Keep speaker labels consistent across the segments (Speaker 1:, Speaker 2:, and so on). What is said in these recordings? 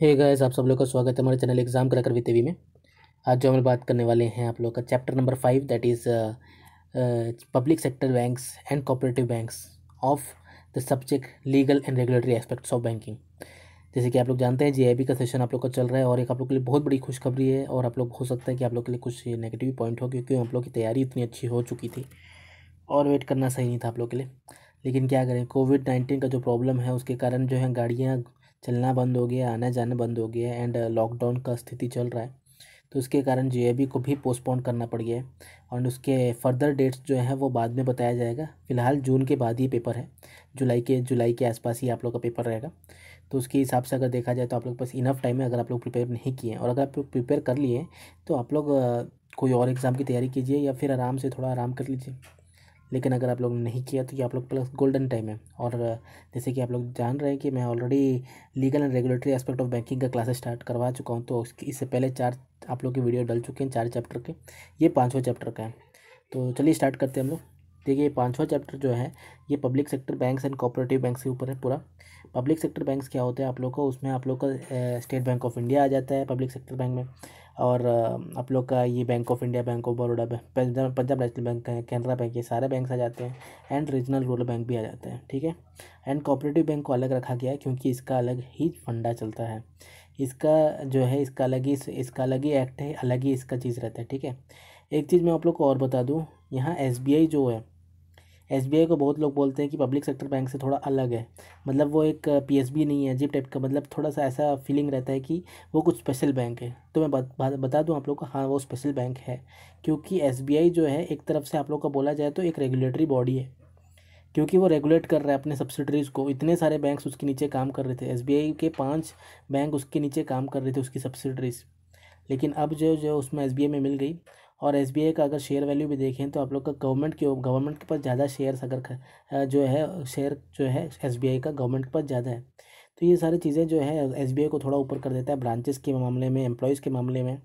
Speaker 1: Hey guys आप सब लोग का स्वागत है हमारे चैनल एग्ज़ाम क्रैकर टीवी में। आज जो हम बात करने वाले हैं आप लोग का chapter number five that is public sector banks and cooperative banks of the subject legal and regulatory aspects of banking जैसे कि आप लोग जानते हैं जी का सेशन आप लोग का चल रहा है और एक आप लोग के लिए बहुत बड़ी खुशखबरी है और आप लोग, हो सकता है कि आप लोग के लिए कुछ नेगेटिव पॉइंट हो, क्योंकि आप लोग की तैयारी इतनी अच्छी हो चुकी थी और वेट करना सही नहीं था आप लोग के लिए। लेकिन क्या करें कोविड नाइन्टीन का जो प्रॉब्लम है, उसके कारण जो है गाड़ियाँ चलना बंद हो गया, आना जाना बंद हो गया एंड लॉकडाउन का स्थिति चल रहा है। तो उसके कारण जे को भी पोस्टपोन करना पड़ गया है और उसके फर्दर डेट्स जो हैं वो बाद में बताया जाएगा। फ़िलहाल जून के बाद ही पेपर है, जुलाई के जुलाई के आसपास ही आप लोग का पेपर रहेगा। तो उसके हिसाब से अगर देखा जाए तो आप लोग पास इनफ टाइम है अगर आप लोग प्रिपेयर नहीं किए और अगर आप लोग प्रिपेयर कर लिए तो आप लोग कोई और एग्ज़ाम की तैयारी कीजिए या फिर आराम से, थोड़ा आराम कर लीजिए। लेकिन अगर आप लोग नहीं किया तो ये आप लोग प्लस गोल्डन टाइम है। और, जैसे कि आप लोग जान रहे हैं कि मैं already legal and regulatory aspect of banking का क्लासेस स्टार्ट करवा चुका हूँ तो इससे पहले चार आप लोग की वीडियो डल चुके हैं, चार चैप्टर के। ये पाँचवा चैप्टर का है। तो चलिए स्टार्ट करते हैं हम लोग। देखिए पाँचवा चैप्टर जो है, ये public sector banks and cooperative banks के ऊपर है पूरा। पब्लिक सेक्टर बैंक्स क्या होते हैं आप लोग को? उसमें आप लोग का स्टेट बैंक ऑफ़ इंडिया आ जाता है पब्लिक सेक्टर बैंक में। और आप लोग का ये Bank of India Bank of Baroda Punjab Punjab National Bank है कैनरा बैंक ये सारे बैंक आ जाते हैं एंड रीजनल रूरल बैंक भी आ जाते हैं, ठीक है? एंड कोऑपरेटिव बैंक को अलग रखा गया है क्योंकि इसका अलग ही फंडा चलता है। इसका जो है, इसका अलग ही, इसका अलग ही एक्ट है, अलग ही इसका चीज़ रहता है, ठीक है? एक चीज़ मैं आप लोग को और बता दूँ, यहाँ एस जो है एसबीआई को बहुत लोग बोलते हैं कि पब्लिक सेक्टर बैंक से थोड़ा अलग है। मतलब वो एक पीएसबी नहीं है अजीब टाइप का। मतलब थोड़ा सा ऐसा फीलिंग रहता है कि वो कुछ स्पेशल बैंक है। तो मैं बता दूँ आप लोग को हाँ वो स्पेशल बैंक है। क्योंकि एसबीआई जो है, एक तरफ़ से आप लोग का बोला जाए तो एक रेगुलेटरी बॉडी है। क्योंकि वो रेगुलेट कर रहा है अपने सब्सिडरीज़ को। इतने सारे बैंक्स उसके नीचे काम कर रहे थे। SBI के पाँच बैंक उसके नीचे काम कर रहे थे उसकी सब्सिडरीज़ लेकिन अब जो जो उसमें SBI में मिल गई और SBI का अगर शेयर वैल्यू भी देखें तो आप लोग का गवर्नमेंट के गवर्नमेंट के पास ज़्यादा शेयर्स अगर जो है शेयर जो है SBI का गवर्नमेंट के पास ज़्यादा है। तो ये सारी चीज़ें जो है SBI को थोड़ा ऊपर कर देता है ब्रांचेस के मामले में एम्प्लॉयज़ के मामले में,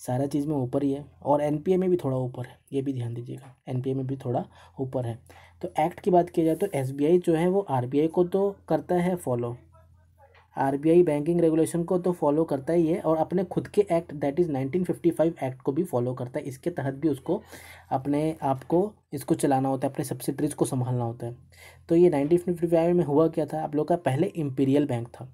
Speaker 1: सारा चीज़ में ऊपर ही है। और एन में भी थोड़ा ऊपर है, ये भी ध्यान दीजिएगा NPA में भी थोड़ा ऊपर है। तो एक्ट की बात की जाए तो SBI जो है वो RBI को तो करता है फॉलो आरबीआई बैंकिंग रेगुलेशन को तो फॉलो करता ही है और अपने खुद के एक्ट दैट इज़ 1955 एक्ट को भी फॉलो करता है। इसके तहत भी उसको अपने आप को, इसको चलाना होता है, अपने सब्सिडरीज को संभालना होता है। तो ये 1955 में हुआ क्या था? आप लोग का पहले इम्पीरियल बैंक था।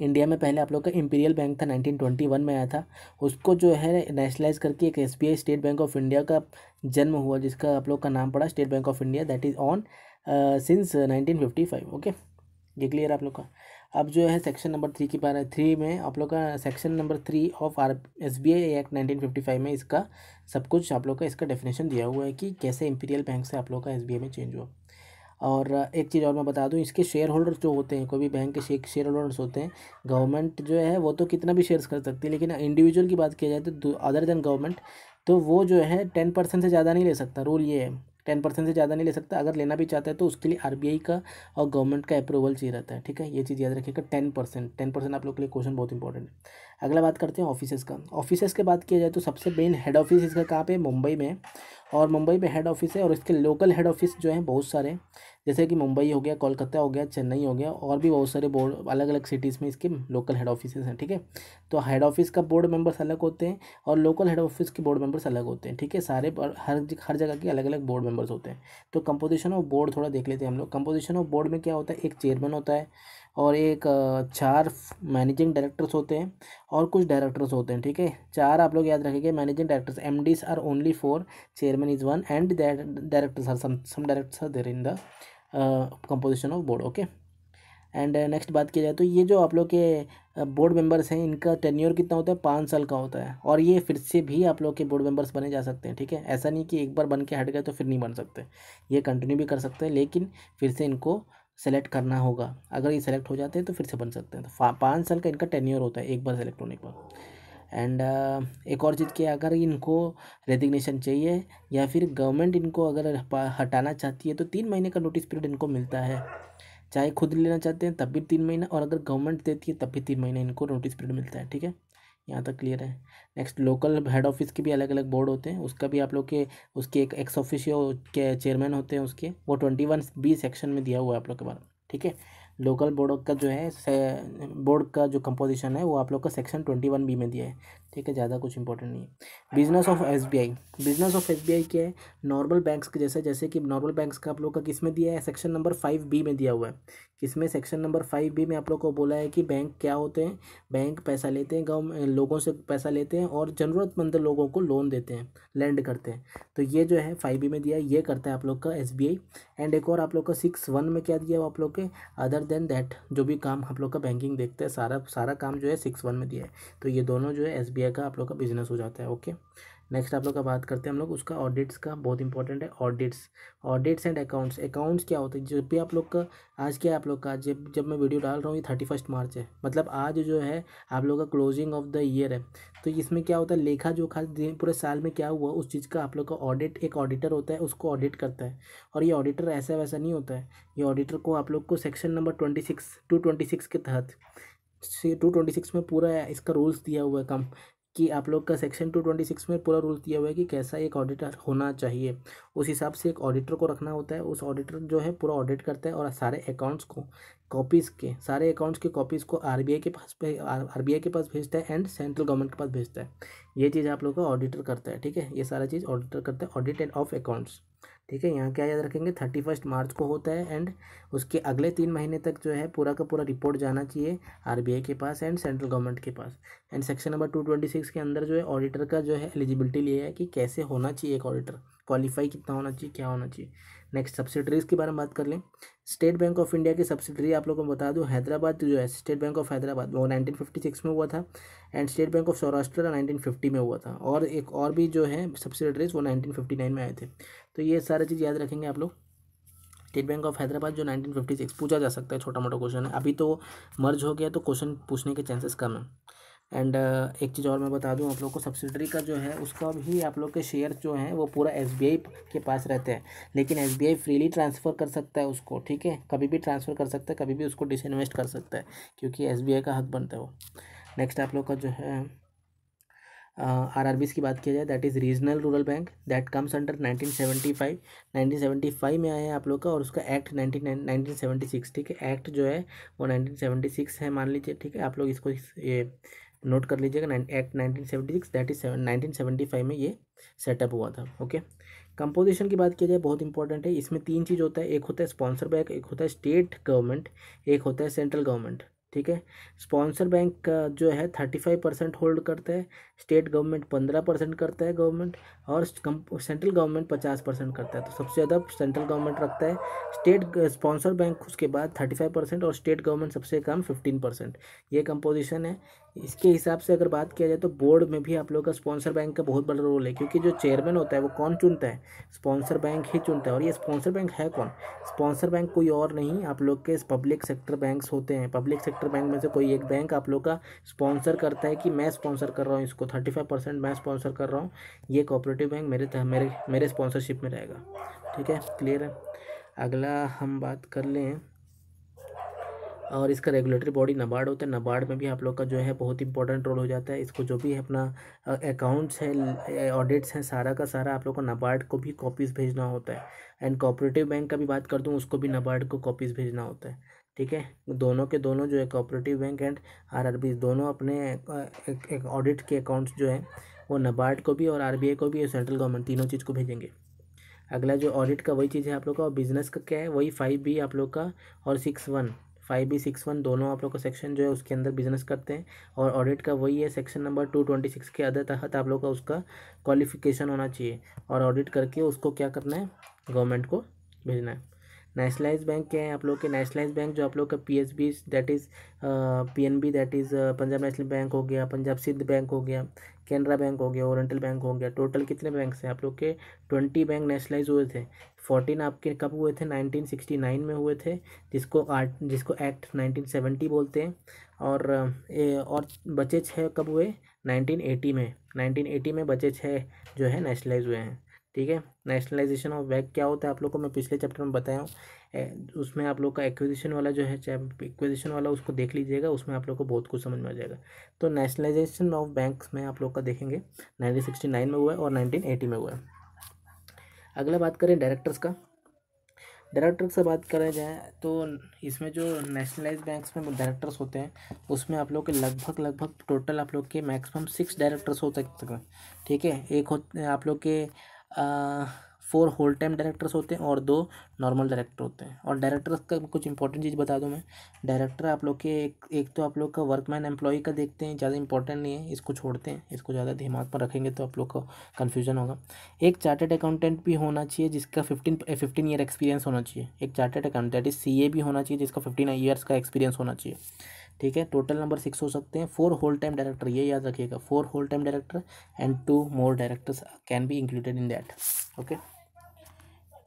Speaker 1: इंडिया में पहले आप लोग का इम्पीरियल बैंक था 1921 में आया था। उसको जो है नेशनलाइज करके एक SBI State Bank of India का जन्म हुआ, जिसका आप लोग का नाम पड़ा State Bank of India that is on since nineteen okay ये क्लियर आप लोग का? अब जो है सेक्शन नंबर थ्री की बार थ्री में आप लोग का section number three of R S B I act nineteen fifty five में इसका सब कुछ आप लोग का इसका डेफिनेशन दिया हुआ है कि कैसे इंपीरियल बैंक से आप लोग का एस बी आई में चेंज हुआ। और एक चीज़ और मैं बता दूँ, इसके शेयर होल्डर्स जो होते हैं, कोई भी बैंक के शेयर होल्डर्स होते हैं गवर्नमेंट जो है वो तो कितना भी शेयर्स कर सकती है, लेकिन इंडिविजुअल की बात की जाए तो अदर देन गवर्नमेंट तो वो जो है टेन परसेंट से ज़्यादा नहीं ले सकता रूल ये है। टेन परसेंट से ज़्यादा नहीं ले सकता। अगर लेना भी चाहता है तो उसके लिए आरबीआई का और गवर्नमेंट का अप्रूवल चाहिए रहता है, ठीक है? ये चीज़ याद रखिएगा, टेन परसेंट टेन परसेंट आप लोग के लिए क्वेश्चन बहुत इंपॉर्टेंट है। अगला बात करते हैं ऑफिसेज़ का। ऑफिसेस के बात किया जाए तो सबसे मेन हेड ऑफ़िस इसका कहाँ पे मुंबई में। और मुंबई में हेड ऑफ़िस है और इसके लोकल हेड ऑफ़िस जो हैं बहुत सारे जैसे कि मुंबई हो गया, कोलकाता हो गया, चेन्नई हो गया, और भी बहुत सारे बोर्ड अलग अलग सिटीज़ में इसके लोकल हेड ऑफ़िस हैं, ठीक है? तो हेड ऑफ़िस का बोर्ड मेंबर्स अलग होते हैं और लोकल हेड ऑफ़िस के बोर्ड मेंबर्स अलग होते हैं, ठीक है? सारे हर हर जगह के अलग अलग बोर्ड मेंबर्स होते हैं। तो कंपोजिशन ऑफ़ बोर्ड थोड़ा देख लेते हैं हम लोग। कंपोजिशन ऑफ़ बोर्ड में क्या होता है? एक चेयरमैन होता है और एक चार मैनेजिंग डायरेक्टर्स होते हैं और कुछ डायरेक्टर्स होते हैं, ठीक है? चार आप लोग याद रखेंगे managing directors M Ds are only four chairman is one and directors are some directors are there in the composition of board okay and next बात की जाए तो ये जो आप लोग के बोर्ड मेंबर्स हैं, इनका टेन्योर कितना होता है? पाँच साल का होता है। और ये फिर से भी आप लोग के बोर्ड मेंबर्स बने जा सकते हैं, ठीक है? ऐसा नहीं कि एक बार बन के हट गए तो फिर नहीं बन सकते। ये कंटिन्यू भी कर सकते हैं, लेकिन फिर से इनको सेलेक्ट करना होगा। अगर ये सेलेक्ट हो जाते हैं तो फिर से बन सकते हैं। तो पाँच साल का इनका टेन्योर होता है एक बार सेलेक्ट होने के बाद एंड uh, एक और चीज़ क्या अगर इनको रेजिग्नेशन चाहिए या फिर गवर्नमेंट इनको अगर हटाना चाहती है तो तीन महीने का नोटिस पीरियड इनको मिलता है। चाहे खुद लेना चाहते हैं तब भी तीन महीना और अगर गवर्नमेंट देती है तब भी तीन महीने इनको नोटिस पीरियड मिलता है ठीक है? यहाँ तक क्लियर है। नेक्स्ट लोकल हेड ऑफ़िस के भी अलग अलग बोर्ड होते हैं। उसका भी आप लोग के, उसके एक एक्स ऑफिशियो के चेयरमैन होते हैं उसके। वो ट्वेंटी वन बी सेक्शन में दिया हुआ है आप लोग के बारे में, ठीक है? लोकल बोर्ड का जो है बोर्ड का जो कंपोजिशन है, वो आप लोग का सेक्शन ट्वेंटी वन बी में दिया है। ठीक है, ज़्यादा कुछ इंपॉर्टेंट नहीं है। Business of S B I business of S B I क्या है? नॉर्मल बैंक्स के जैसे जैसे कि नॉर्मल बैंक्स का आप लोग का किसमें दिया है? सेक्शन नंबर फाइव बी में दिया हुआ है। किसमें? सेक्शन नंबर फाइव बी में आप लोग को बोला है कि बैंक क्या होते हैं? बैंक पैसा लेते हैं, गाँव, लोगों से पैसा लेते हैं और ज़रूरतमंद लोगों को लोन देते हैं लैंड करते हैं। तो ये जो है फाइव बी में दिया है, ये करता है आप लोग का एस बी आई एंड एक और आप लोग का सिक्स वन में क्या दिया है आप लोग के? अदर देन दैट जो भी काम आप लोग का बैंकिंग देखते हैं, सारा सारा काम जो है सिक्स वन में दिया है। तो ये दोनों जो है एस बी का आप लोग का बिज़नेस हो जाता है ओके नेक्स्ट आप लोग का बात करते हैं हम लोग, उसका ऑडिट्स का बहुत इंपॉर्टेंट है audits audits and accounts accounts क्या होते हैं? जब भी आप लोग का, आज क्या है आप लोग का, जब जब मैं वीडियो डाल रहा हूँ, ये थर्टी फ़र्स्ट मार्च है। मतलब आज जो है, आप लोग का क्लोजिंग ऑफ़ द ईयर है। तो इसमें क्या होता है? लेखा जोखा पूरे साल में क्या हुआ? उस चीज़ का आप लोग का ऑडिट एक ऑडिटर होता है, उसको ऑडिट करता है। और ये ऑडिटर ऐसा वैसा नहीं होता है। ये ऑडिटर को आप लोग को section number twenty six two twenty six के तहत। टू ट्वेंटी सिक्स में पूरा इसका रूल्स दिया हुआ है कम, कि आप लोग का सेक्शन टू ट्वेंटी सिक्स में पूरा रूल दिया हुआ है कि कैसा एक ऑडिटर होना चाहिए। उस हिसाब से एक ऑडिटर को रखना होता है, उस ऑडिटर जो है पूरा ऑडिट करता है और सारे अकाउंट्स को कॉपीज़ के, सारे अकाउंट्स के कॉपीज़ को आरबीआई के पास आरबीआई के पास भेजता है एंड सेंट्रल गवर्नमेंट के पास भेजता है। ये चीज़ आप लोग का ऑडिटर करता है, ठीक है? ये सारा चीज़ ऑडिटर करता है ऑडिट एंड ऑफ़ अकाउंट्स ठीक है, यहाँ क्या याद रखेंगे? थर्टी फ़र्स्ट मार्च को होता है एंड उसके अगले तीन महीने तक जो है पूरा का पूरा रिपोर्ट जाना चाहिए आरबीआई के पास एंड सेंट्रल गवर्नमेंट के पास। And section number two twenty six के अंदर जो है ऑडिटर का जो है एलिजिबिलिटी लिया है कि कैसे होना चाहिए एक ऑडिटर क्वालिफाई कितना होना चाहिए, क्या होना चाहिए। नेक्स्ट सब्सिडरीज के बारे में बात कर लें। स्टेट बैंक ऑफ़ इंडिया की सब्सिडरी आप लोगों को बता दूँ, हैदराबाद जो है स्टेट बैंक ऑफ़ हैदराबाद, वो 1956 में हुआ था and State Bank of Saurashtra 1950 में हुआ था और एक और भी जो है सब्सिडरीज वो 1959 में आए थे। तो ये सारी चीज़ याद रखेंगे आप लोग। स्टेट बैंक ऑफ़ हैदराबाद जो 1956 पूछा जा सकता है छोटा मोटा क्वेश्चन है। अभी तो मर्ज हो गया तो क्वेश्चन पूछने के चांसेस कम है। एंड uh, एक चीज़ और मैं बता दूँ आप लोग को सब्सिडरी का जो है उसका भी आप लोग के शेयर जो हैं वो पूरा एसबीआई के पास रहते हैं। लेकिन एसबीआई फ्रीली ट्रांसफ़र कर सकता है उसको ठीक है? कभी भी ट्रांसफ़र कर सकता है कभी भी उसको डिसइन्वेस्ट कर सकता है क्योंकि एसबीआई का हक बनता है वो। नेक्स्ट आप लोग का जो है आर आर की बात किया जाए that is regional rural bank that comes under 1975 1975 में आया है आप लोग का और उसका एक्ट 19 ठीक है? एक्ट जो है वो 1976 है मान लीजिए ठीक है? आप लोग इसको ये नोट कर लीजिएगा act nineteen seventy six, that is nineteen seventy five में ये सेटअप हुआ था, ओके? कंपोजिशन की बात किया जाए, बहुत इंपॉर्टेंट है, इसमें तीन चीज़ होता है, एक होता है स्पॉन्सर बैंक, एक होता है स्टेट गवर्नमेंट, एक होता है सेंट्रल गवर्नमेंट, ठीक है? स्पॉन्सर बैंक का जो है, थर्टी फाइव परसेंट होल्ड करता है स्टेट गवर्नमेंट पंद्रह परसेंट करता है गवर्नमेंट और सेंट्रल गवर्नमेंट पचास परसेंट करता है। तो सबसे ज़्यादा सेंट्रल गवर्नमेंट रखता है। स्टेट स्पॉन्सर बैंक उसके बाद थर्टी फाइव परसेंट और स्टेट गवर्नमेंट सबसे कम फिफ्टीन परसेंट। ये कंपोजिशन है। इसके हिसाब से अगर बात किया जाए तो बोर्ड में भी आप लोग का स्पॉन्सर बैंक का बहुत बड़ा रोल है, क्योंकि जो चेयरमैन होता है वो कौन चुनता है? स्पॉन्सर बैंक ही चुनता है। और ये स्पॉन्सर बैंक है कौन? स्पॉन्सर बैंक कोई और नहीं, आप लोग के पब्लिक सेक्टर बैंक्स होते हैं। पब्लिक सेक्टर बैंक में से कोई एक बैंक आप लोग का स्पॉन्सर करता है कि मैं स्पॉन्सर कर रहा हूँ इसको। थर्टी फाइव परसेंट मैं स्पॉन्सर कर रहा हूँ। ये कोऑपरेटिव बैंक मेरे मेरे मेरे स्पॉन्सरशिप में रहेगा। ठीक है? क्लियर है? अगला हम बात कर लें। और इसका रेगुलेटरी बॉडी नबार्ड होता है। नबार्ड में भी आप लोग का जो है बहुत इंपॉर्टेंट रोल हो जाता है। इसको जो भी अपना अकाउंट्स है ऑडिट्स हैं, सारा का सारा आप लोग को नबार्ड को भी कॉपीज़ भेजना होता है। एंड कोऑपरेटिव बैंक का भी बात कर दूँ, उसको भी नबार्ड को कॉपीज़ भेजना होता है। ठीक है? दोनों के दोनों जो है कोऑपरेटिव बैंक एंड आरआरबी दोनों अपने एक ऑडिट के अकाउंट्स जो है, वो नबार्ड को भी और आर को भी और सेंट्रल गवर्नमेंट तीनों चीज़ को भेजेंगे। अगला जो ऑडिट का वही चीज़ है आप लोग का, और बिज़नेस का क्या है, वही फाइव बी आप लोग का और six one five B six one दोनों आप लोग का सेक्शन जो है उसके अंदर बिज़नेस करते हैं, और ऑडिट का वही है section number two twenty six के अदर तहत आप लोग का उसका क्वालिफिकेशन होना चाहिए, और ऑडिट करके उसको क्या करना है गवर्नमेंट को भेजना है। नेशनलाइज बैंक क्या है आप लोग के। नेशनलाइज बैंक जो आप लोग का P S B that is P N B that is Punjab National Bank हो गया पंजाब सिंध बैंक हो गया कैनरा बैंक हो गया ओरेंटल बैंक हो गया। टोटल कितने बैंक हैं आप लोग के? ट्वेंटी बैंक नेशनलाइज हुए थे। फोर्टीन आपके कब हुए थे? नाइनटीन सिक्सटी नाइन में हुए थे जिसको आर्ट जिसको एक्ट नाइनटीन सेवेंटी बोलते हैं। और ए, और बचे छः कब हुए? नाइनटीन एटी में। नाइनटीन एटी में बचे छः जो है नेशनलाइज हुए हैं। ठीक है? नेशनलाइजेशन ऑफ़ बैंक क्या होता है आप लोग को? मैं पिछले चैप्टर में बताया हूँ। उसमें आप लोग का एक्विजिशन वाला जो है एक्विजिशन वाला उसको देख लीजिएगा, उसमें आप लोग को बहुत कुछ समझ में आ जाएगा। तो नेशनलाइजेशन ऑफ़ बैंक्स में आप लोग का देखेंगे नाइनटीन में हुआ है और नाइनटीन में हुआ है। अगला बात करें डायरेक्टर्स का। डायरेक्टर से बात करें जाए तो इसमें जो नेशनलाइज बैंक्स में डायरेक्टर्स होते हैं, उसमें आप लोग के लगभग लगभग टोटल आप लोग के मैक्सिमम सिक्स डायरेक्टर्स हो सकते हैं ठीक है? एक हो आप लोग के फोर होल टाइम डायरेक्टर्स होते हैं और दो नॉर्मल डायरेक्टर होते हैं। और डायरेक्टर्स का कुछ इंपॉर्टेंट चीज़ बता दूँ मैं। डायरेक्टर आप लोग के एक एक तो आप लोग का वर्कमैन एम्प्लॉय का देखते हैं, ज़्यादा इंपॉर्टेंट नहीं है, इसको छोड़ते हैं, इसको ज़्यादा दिमाग पर रखेंगे तो आप लोग को कन्फ्यूज़न होगा। एक चार्टेड अकाउंटेंट भी होना चाहिए जिसका फिफ्टीन फिफ्टीन ईयर एक्सपीरियंस होना चाहिए। एक chartered accountant that is C भी होना चाहिए जिसका फिफ्टीन ईयर्स का एक्सपीरियंस होना चाहिए। ठीक है? टोटल नंबर सिक्स हो सकते हैं। फोर होल टाइम डायरेक्टर ये याद रखिएगा। Four whole time director and two more directors can be included in that okay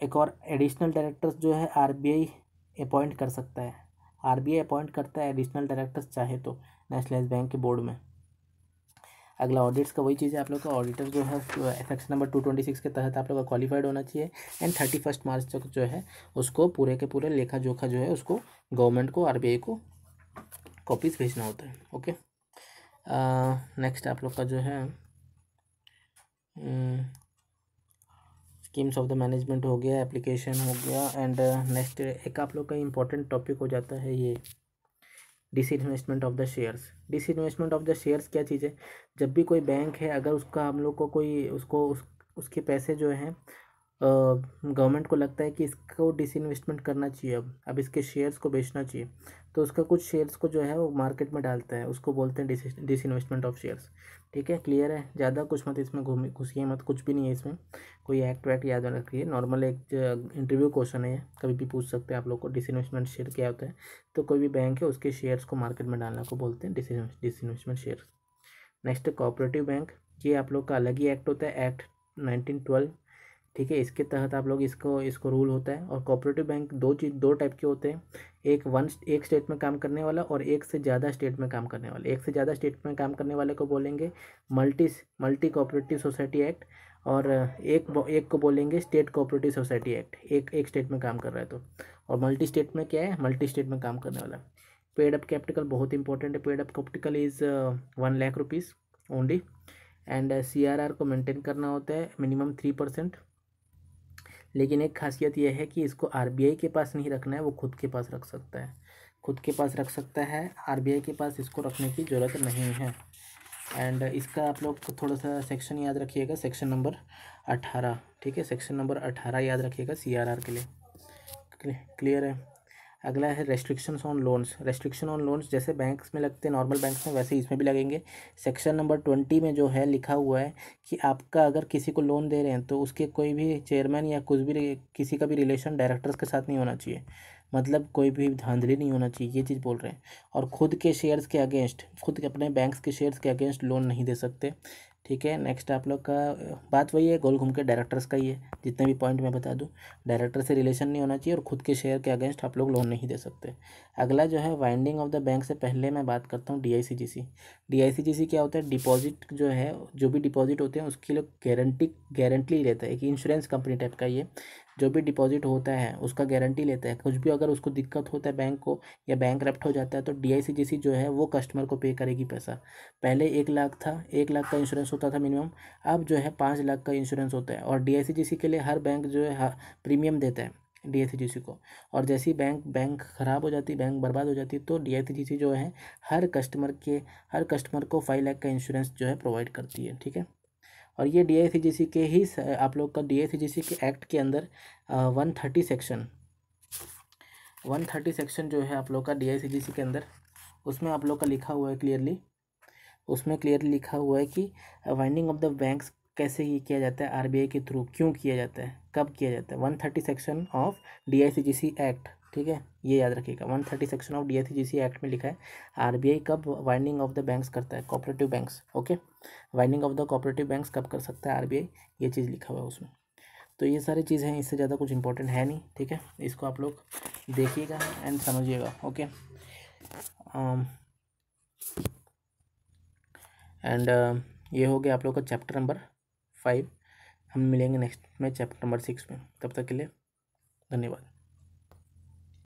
Speaker 1: एक और एडिशनल डायरेक्टर्स जो है आरबीआई अपॉइंट कर सकता है। आरबीआई अपॉइंट करता है एडिशनल डायरेक्टर्स चाहे तो नेशनलाइज बैंक के बोर्ड में। अगला ऑडिट्स का वही चीज़ है, आप लोग का ऑडिटर जो है section number two twenty six के तहत आप लोग का क्वालिफाइड होना चाहिए। एंड थर्टी फ़र्स्ट मार्च तक जो है, उसको पूरे के पूरे लेखा जोखा जो है, उसको गवर्नमेंट को आरबीआई को कॉपीज भेजना होता है ओके नेक्स्ट आप लोग का जो है स्कीम्स ऑफ़ द मैनेजमेंट हो गया एप्लीकेशन हो गया एंड नेक्स्ट एक आप लोग का इम्पोर्टेंट टॉपिक हो जाता है ये disinvestment of the shares disinvestment of the shares क्या चीज़ है? जब भी कोई बैंक है, अगर उसका हम लोग को कोई, उसको, उस, उसके पैसे जो हैं गवर्नमेंट को लगता है कि इसको डिस इन्वेस्टमेंट करना चाहिए अब अब इसके शेयर्स को बेचना चाहिए। तो उसका कुछ शेयर्स को जो है वो मार्केट में डालता है, उसको बोलते हैं डिस इन्वेस्टमेंट ऑफ़ शेयर्स ठीक है? क्लियर है? ज़्यादा कुछ मत इसमें घूमी, घुसिए मत, कुछ भी नहीं है इसमें। कोई एक्ट वैक्ट याद रखिए। नॉर्मल एक इंटरव्यू क्वेश्चन है कभी भी पूछ सकते हैं आप लोग को डिस इन्वेस्टमेंट शेयर क्या होता है। तो कोई भी बैंक है, उसके शेयर्स को मार्केट में डालने को बोलते हैं disinvestment share next cooperative bank ये आप लोग का अलग ही एक्ट होता है। एक्ट नाइनटीन ट्वेल्व ठीक है, इसके तहत आप लोग इसको इसको रूल होता है और कोऑपरेटिव बैंक दो चीज़, दो टाइप के होते हैं। एक वन एक स्टेट में काम करने वाला और एक से ज़्यादा स्टेट में काम करने वाला। एक से ज़्यादा स्टेट में काम करने वाले को बोलेंगे multi multi cooperative society act और एक एक को बोलेंगे स्टेट कोऑपरेटिव सोसाइटी एक्ट एक एक स्टेट में काम कर रहा है तो। और मल्टी स्टेट में क्या है? मल्टी स्टेट में काम करने वाला। पेड अप कैपिटल बहुत इंपॉर्टेंट है। Paid up capital is one lakh rupees only and C R R को मेंटेन करना होता है मिनिमम थ्री परसेंट लेकिन एक खासियत यह है कि इसको आरबीआई के पास नहीं रखना है, वो खुद के पास रख सकता है। खुद के पास रख सकता है आरबीआई के पास इसको रखने की ज़रूरत नहीं है। एंड इसका आप लोग थोड़ा सा सेक्शन याद रखिएगा, सेक्शन नंबर अठारह, ठीक है? सेक्शन नंबर अठारह याद रखिएगा सी आर आर के लिए। क्लियर है? अगला है restrictions on loans restriction on loans जैसे बैंक्स में लगते हैं नॉर्मल बैंक्स में वैसे इसमें भी लगेंगे. सेक्शन नंबर ट्वेंटी में जो है लिखा हुआ है कि आपका अगर किसी को लोन दे रहे हैं तो उसके कोई भी चेयरमैन या कुछ भी किसी का भी रिलेशन डायरेक्टर्स के साथ नहीं होना चाहिए. मतलब कोई भी धांधली नहीं होना चाहिए, ये चीज़ बोल रहे हैं. और खुद के शेयर्स के अगेंस्ट खुद के अपने बैंक्स के शेयर्स के अगेंस्ट लोन नहीं दे सकते. ठीक है नेक्स्ट आप लोग का, बात वही है, गोल घूम के डायरेक्टर्स का ही है। जितने भी पॉइंट मैं बता दूँ डायरेक्टर से रिलेशन नहीं होना चाहिए और खुद के शेयर के अगेंस्ट आप लोग लोन नहीं दे सकते। अगला जो है वाइंडिंग ऑफ़ द बैंक से पहले मैं बात करता हूँ डी डीआईसीजीसी क्या होता है? डिपॉजिट जो है, जो भी डिपॉजिट होते हैं, उसके लिए गारंटी गारंटी लेता है एक इंश्योरेंस कंपनी टाइप का ये। जो भी डिपॉजिट होता है, उसका गारंटी लेता है। कुछ भी अगर उसको दिक्कत होता है बैंक को या बैंक रप्ट हो जाता है तो डीआईसीजीसी जो है, वो कस्टमर को पे करेगी पैसा। पहले एक लाख था, एक लाख का इंश्योरेंस होता था मिनिमम अब जो है पाँच लाख का इंश्योरेंस होता है। और डीआईसीजीसी के लिए हर बैंक जो है प्रीमियम देता है DICGC को। और जैसी बैंक बैंक ख़राब हो जाती बैंक बर्बाद हो जाती तो DICGC जो है, हर कस्टमर के, हर कस्टमर को फाइव लाख का इंश्योरेंस जो है प्रोवाइड करती है, ठीक है? और ये डी के ही आप लोग का डी के एक्ट के अंदर one thirty section one thirty section जो है आप लोग का डी के अंदर, उसमें आप लोग का लिखा हुआ है क्लियरली उसमें क्लियरली लिखा हुआ है कि वाइंडिंग ऑफ़ द बैंक्स कैसे ये किया जाता है आरबीआई के थ्रू क्यों किया जाता है, कब किया जाता है? One thirty section of DICGC act ठीक है? ये याद रखिएगा। One thirty section of D act में लिखा है आरबीआई कब वाइंडिंग ऑफ़ द बैंक्स करता है? Cooperative banks okay winding of the cooperative banks कब कर सकता है आरबीआई ये चीज़ लिखा हुआ है उसमें। तो ये सारी चीज़ हैं इससे ज़्यादा कुछ इंपॉर्टेंट है नहीं ठीक है? इसको आप लोग देखिएगा एंड समझिएगा ओके एंड um, uh, ये हो गया आप लोग का चैप्टर नंबर फाइव हम मिलेंगे नेक्स्ट में चैप्टर नंबर सिक्स में। तब तक के लिए धन्यवाद।